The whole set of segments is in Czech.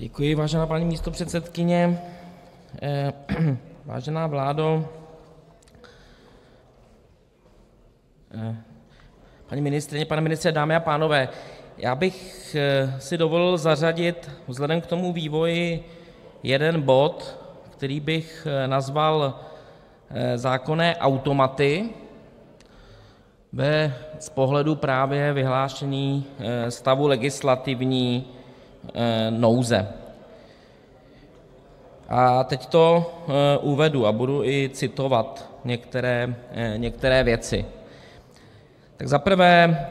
Děkuji, vážená paní místopředsedkyně, vážená vládo, paní ministryně, pane ministře, dámy a pánové, já bych si dovolil zařadit vzhledem k tomu vývoji jeden bod, který bych nazval zákonné automaty z pohledu právě vyhlášení stavu legislativní nouze, a teď to uvedu a budu i citovat některé věci: Za prvé,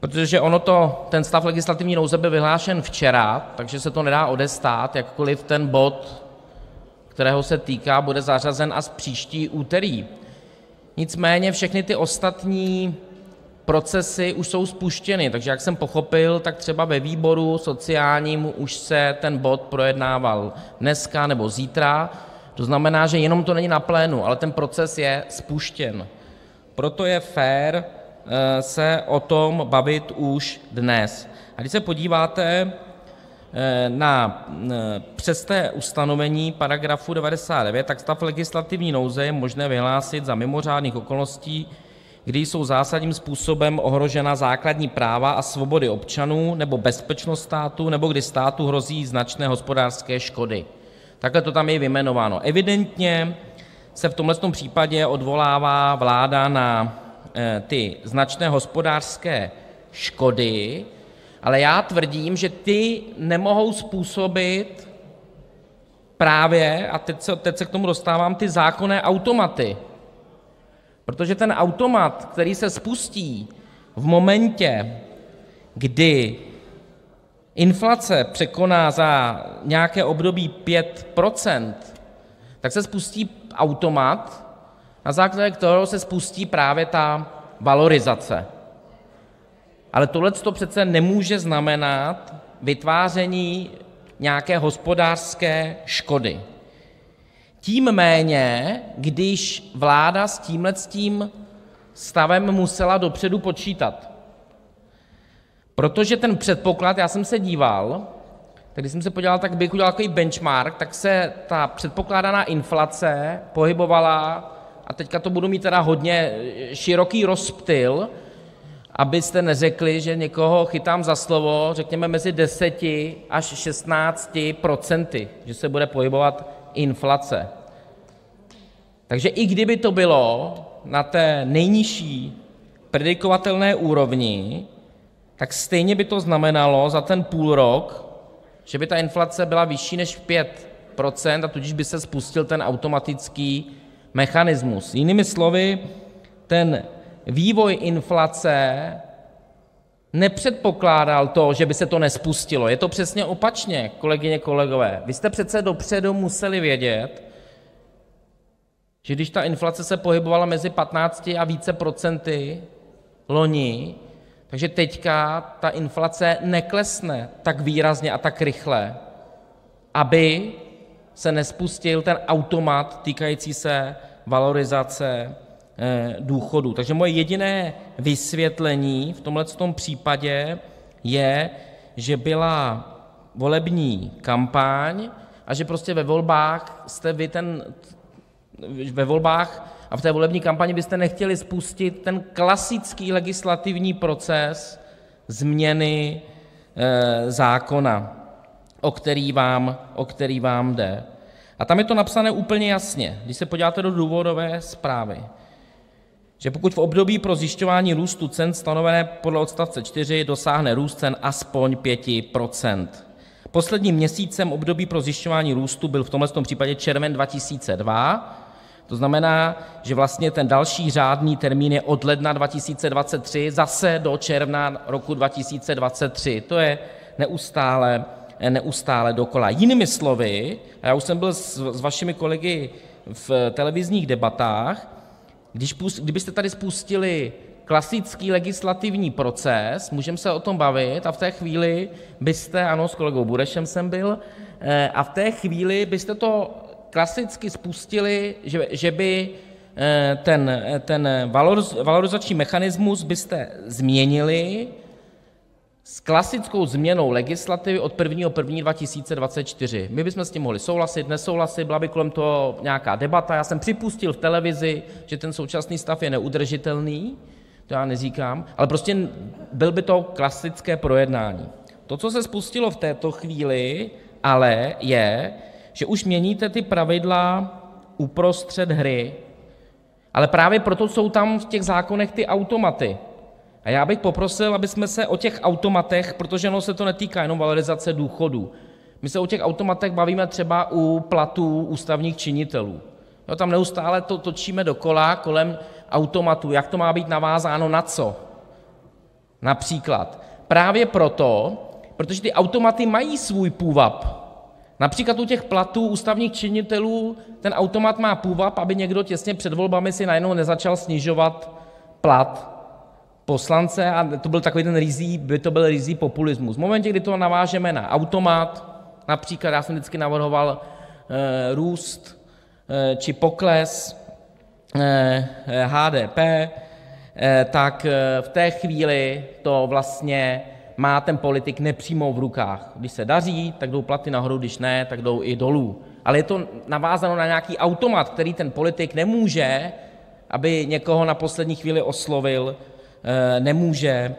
protože on ten stav legislativní nouze byl vyhlášen včera, takže se to nedá odestát, jakkoliv ten bod, kterého se týká, bude zařazen až příští úterý, nicméně všechny ty ostatní procesy už jsou spuštěny, takže jak jsem pochopil, tak třeba ve výboru sociálním už se ten bod projednával dneska nebo zítra, to znamená, že jenom to není na plénu, ale ten proces je spuštěn, proto je fér se o tom bavit už dnes, a když se podíváte na přesné ustanovení § 99, tak stav legislativní nouze je možné vyhlásit za mimořádných okolností, kdy jsou zásadním způsobem ohrožena základní práva a svobody občanů nebo bezpečnost státu nebo kdy státu hrozí značné hospodářské škody, takhle to tam je vyjmenováno, evidentně se v tomhletom případě odvolává vláda na ty značné hospodářské škody, ale já tvrdím, že ty nemohou způsobit právě, a teď se k tomu dostávám, ty zákonné automaty, protože ten automat, který se spustí v momentě, kdy inflace překoná za nějaké období 5 %, tak se spustí automat, na základě kterého se spustí právě ta valorizace, ale tohleto přece nemůže znamenat vytváření nějaké hospodářské škody, tím méně když vláda s tímhletím stavem musela dopředu počítat, protože ten předpoklad, já jsem se díval, tak když jsem se podíval, tak bych udělal takový benchmark, tak se ta předpokládaná inflace pohybovala, a teď to budu mít tedy hodně široký rozptyl, abyste neřekli, že někoho chytám za slovo, řekněme mezi 10 až 16 %, že se bude pohybovat inflace, takže i kdyby to bylo na té nejnižší predikovatelné úrovni, tak stejně by to znamenalo za ten půlrok, že by ta inflace byla vyšší než 5 %, a tudíž by se spustil ten automatický mechanismus, jinými slovy, ten vývoj inflace nepředpokládal to, že by se to nespustilo, je to přesně opačně, kolegyně, kolegové, vy jste přece dopředu museli vědět, že když ta inflace se pohybovala mezi 15 a více procenty loni, že teď ta inflace neklesne tak výrazně a tak rychle, aby se nespustil ten automat týkající se valorizace důchodů, takže moje jediné vysvětlení v tomhletom případě je, že byla volební kampaň a že prostě ve volbách jste vy ten, ve volbách a v té volební kampani byste nechtěli spustit ten klasický legislativní proces změny zákona, o který vám jde, a tam je to napsané úplně jasně, když se podíváte do důvodové zprávy, že pokud v období pro zjišťování růstu cen stanovené podle odstavce 4 dosáhne růst cen aspoň 5 %, posledním měsícem období pro zjišťování růstu byl v tomhletom případě červen 2002, to znamená, že vlastně ten další řádný termín je od ledna 2023 zase do června roku 2023, to je neustále dokola, jinými slovy, a já už jsem byl s vašimi kolegy v televizních debatách, kdybyste tady spustili klasický legislativní proces, můžeme se o tom bavit, a v té chvíli byste, ano, s kolegou Burešem jsem byl, a v té chvíli byste to klasicky spustili, že by ten valorizační mechanismus byste změnili s klasickou změnou legislativy od 1. 1. 2024 my bychom s tím mohli souhlasit, nesouhlasit, byla by kolem toho nějaká debata, já jsem připustil v televizi, že ten současný stav je neudržitelný, to já neříkám, ale prostě byl by to klasické projednání. To, co se spustilo v této chvíli, ale je, že už měníte ty pravidla uprostřed hry, ale právě proto jsou tam v těch zákonech ty automaty. A já bych poprosil, abychom se o těch automatech, protože ono se to netýká jenom valorizace důchodů, my se o těch automatech bavíme třeba u platů ústavních činitelů. Tam neustále to točíme dokola kolem automatů, jak to má být navázáno na co například. Právě proto, protože ty automaty mají svůj půvab. Například u těch platů ústavních činitelů ten automat má půvab, aby někdo těsně před volbami si najednou nezačal snižovat plat poslance a to byl takový ten rizí, by to byl rizí populismus. V momentě, kdy to navážeme na automat, například já jsem vždycky navrhoval růst či pokles HDP, tak v té chvíli to vlastně má ten politik nepřímo v rukách. Když se daří, tak jdou platy nahoru, když ne, tak jdou i dolů. Ale je to navázáno na nějaký automat, který ten politik nemůže, aby někoho na poslední chvíli oslovil, nemůže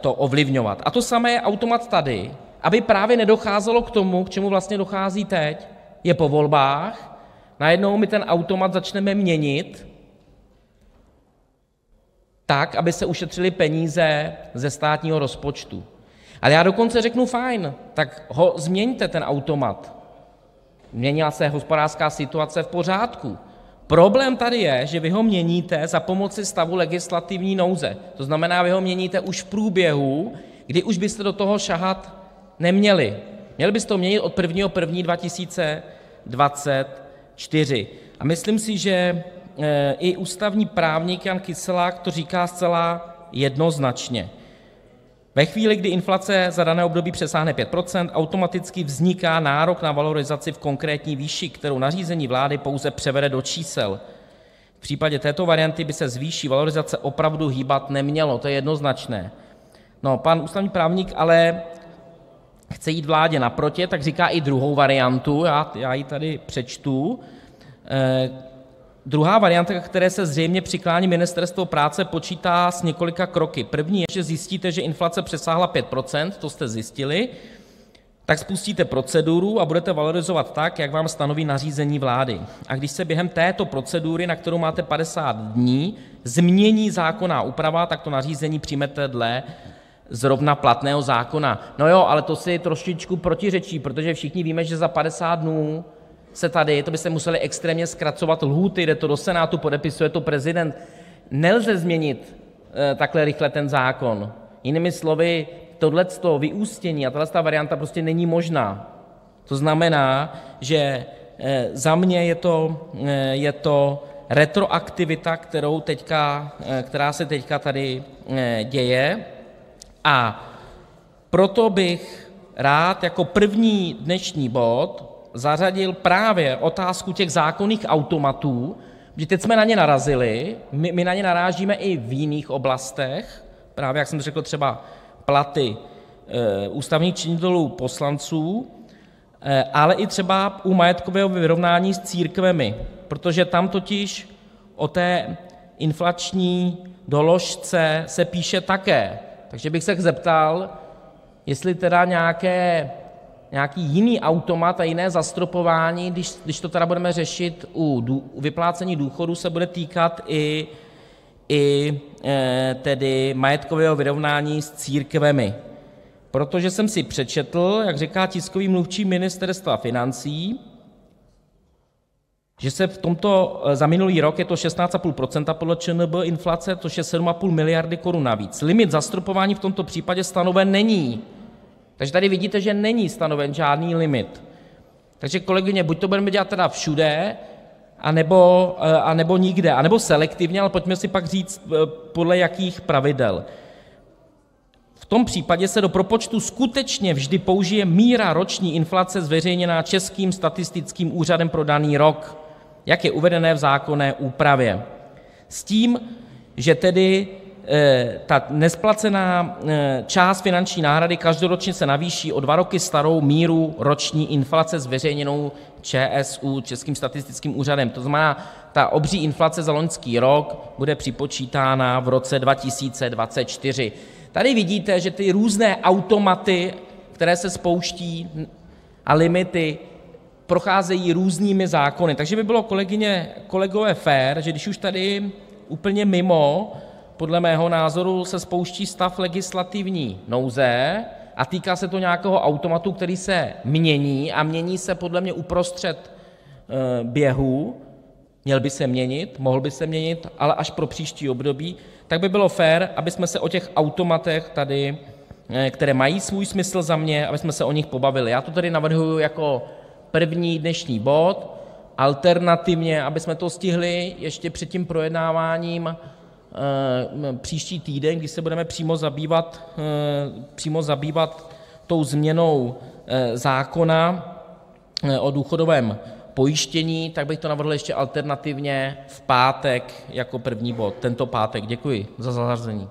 to ovlivňovat. A to samé je automat tady, aby právě nedocházelo k tomu, k čemu vlastně dochází teď. Je po volbách, najednou my ten automat začneme měnit tak, aby se ušetřily peníze ze státního rozpočtu. Ale já dokonce řeknu fajn, tak ho změňte, ten automat, změnila se hospodářská situace, v pořádku. Problém tady je, že vy ho měníte za pomoci stavu legislativní nouze, to znamená, vy ho měníte už v průběhu, kdy už byste do toho sahat neměli. Měli byste ho měnit od 1. 1. 2024 a myslím si, že i ústavní právník Jan Kyselák to říká zcela jednoznačně: Ve chvíli, kdy inflace za dané období přesáhne 5 %, automaticky vzniká nárok na valorizaci v konkrétní výši, kterou nařízení vlády pouze převede do čísel. V případě této varianty by se s výší valorizace opravdu hýbat nemělo, to je jednoznačné. No, pan ústavní právník ale chce jít vládě naproti, tak říká i druhou variantu, já ji tady přečtu. Druhá varianta, ke které se zřejmě přiklání Ministerstvo práce, počítá s několika kroky. První je, že zjistíte, že inflace přesáhla 5 %, to jste zjistili, tak spustíte proceduru a budete valorizovat tak, jak vám stanoví nařízení vlády. A když se během této procedury, na kterou máte 50 dní, změní zákonná úprava, tak to nařízení přijmete dle zrovna platného zákona. No jo, ale to si trošičku protiřečí, protože všichni víme, že za 50 dnů se tady, to by se musely extrémně zkracovat lhůty, jde to do Senátu, podepisuje to prezident, nelze změnit takhle rychle ten zákon. Jinými slovy, tohleto vyústění a tahleta varianta prostě není možná. To znamená, že za mě je to retroaktivita, která se teď tady děje, a proto bych rád jako první dnešní bod zařadil právě otázku těch zákonných automatů, protože teď jsme na ně narazili, my na ně narážíme i v jiných oblastech, právě jak jsem řekl, třeba platy ústavních činitelů, poslanců, ale i třeba u majetkového vyrovnání s církvemi, protože tam totiž o té inflační doložce se píše také. Takže bych se zeptal, jestli tedy nějaký jiný automat a jiné zastropování, když to tedy budeme řešit u vyplácení důchodů, se bude týkat i tedy majetkového vyrovnání s církvemi, protože jsem si přečetl, jak říká tiskový mluvčí Ministerstva financí, že se v tomto za minulý rok, je to 16,5 % podle ČNB inflace, což je 7,5 miliardy korun navíc. Limit zastropování v tomto případě stanoven není. Takže tady vidíte, že není stanoven žádný limit. Takže kolegyně, buď to budeme dělat tedy všude, anebo nikde, anebo selektivně, ale pojďme si pak říct, podle jakých pravidel. V tom případě se do propočtu skutečně vždy použije míra roční inflace zveřejněná Českým statistickým úřadem pro daný rok, jak je uvedené v zákonné úpravě, s tím, že tedy ta nesplacená část finanční náhrady každoročně se navýší o dva roky starou míru roční inflace zveřejněnou ČSÚ, Českým statistickým úřadem, to znamená, ta obří inflace za loňský rok bude připočítána v roce 2024. Tady vidíte, že ty různé automaty, které se spouští, a limity procházejí různými zákony, takže by bylo, kolegyně, kolegové, fér, že když už tady úplně mimo podle mého názoru se spouští stav legislativní nouze a týká se to nějakého automatu, který se mění, a mění se podle mě uprostřed běhu, měl by se měnit, mohl by se měnit, ale až pro příští období, tak by bylo fér, abychom se o těch automatech tady, které mají svůj smysl za mě, abychom se o nich pobavili. Já to tedy navrhuji jako první dnešní bod, alternativně, abychom to stihli ještě před tím projednáváním příští týden, kdy se budeme přímo zabývat tou změnou zákona o důchodovém pojištění, tak bych to navrhl ještě alternativně v pátek jako první bod, tento pátek. Děkuji za zařazení.